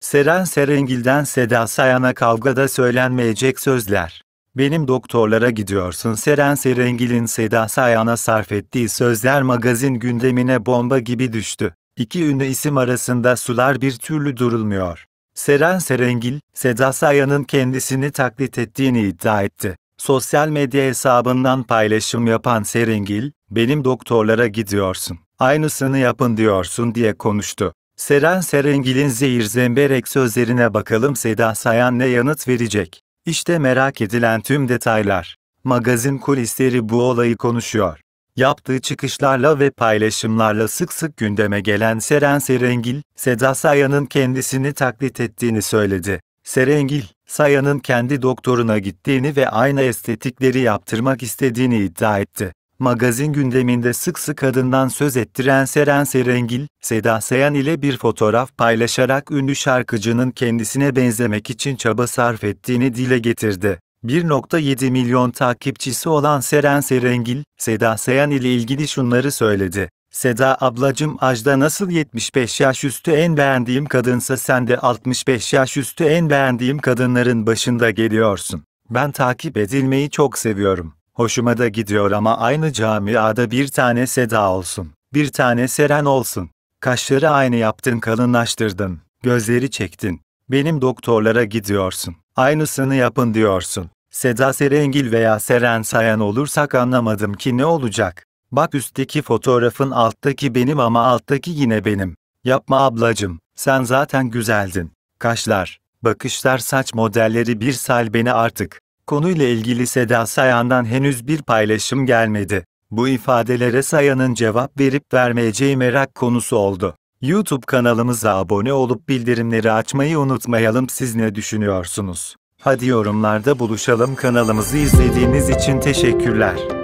Seren Serengil'den Seda Sayan'a kavgada söylenmeyecek sözler. Benim doktorlara gidiyorsun Seren Serengil'in Seda Sayan'a sarf ettiği sözler magazin gündemine bomba gibi düştü. İki ünlü isim arasında sular bir türlü durulmuyor. Seren Serengil, Seda Sayan'ın kendisini taklit ettiğini iddia etti. Sosyal medya hesabından paylaşım yapan Serengil, benim doktorlara gidiyorsun, aynısını yapın diyorsun diye konuştu. Seren Serengil'in zehir zemberek sözlerine bakalım Seda Sayan ne yanıt verecek? İşte merak edilen tüm detaylar. Magazin kulisleri bu olayı konuşuyor. Yaptığı çıkışlarla ve paylaşımlarla sık sık gündeme gelen Seren Serengil, Seda Sayan'ın kendisini taklit ettiğini söyledi. Serengil, Sayan'ın kendi doktoruna gittiğini ve aynı estetikleri yaptırmak istediğini iddia etti. Magazin gündeminde sık sık adından söz ettiren Seren Serengil, Seda Sayan ile bir fotoğraf paylaşarak ünlü şarkıcının kendisine benzemek için çaba sarf ettiğini dile getirdi. 1.7 milyon takipçisi olan Seren Serengil, Seda Sayan ile ilgili şunları söyledi. Seda ablacım Ajda nasıl 75 yaş üstü en beğendiğim kadınsa sen de 65 yaş üstü en beğendiğim kadınların başında geliyorsun. Ben takip edilmeyi çok seviyorum. Hoşuma da gidiyor ama aynı camiada bir tane Seda olsun. Bir tane Seren olsun. Kaşları aynı yaptın kalınlaştırdın. Gözleri çektin. Benim doktorlara gidiyorsun. Aynısını yapın diyorsun. Seda Serengil veya Seren Sayan olursak anlamadım ki ne olacak. Bak üstteki fotoğrafın alttaki benim ama alttaki yine benim. Yapma ablacım, sen zaten güzeldin. Kaşlar, bakışlar saç modelleri bir sal beni artık. Konuyla ilgili Seda Sayan'dan henüz bir paylaşım gelmedi. Bu ifadelere Sayan'ın cevap verip vermeyeceği merak konusu oldu. YouTube kanalımıza abone olup bildirimleri açmayı unutmayalım siz ne düşünüyorsunuz? Hadi yorumlarda buluşalım kanalımızı izlediğiniz için teşekkürler.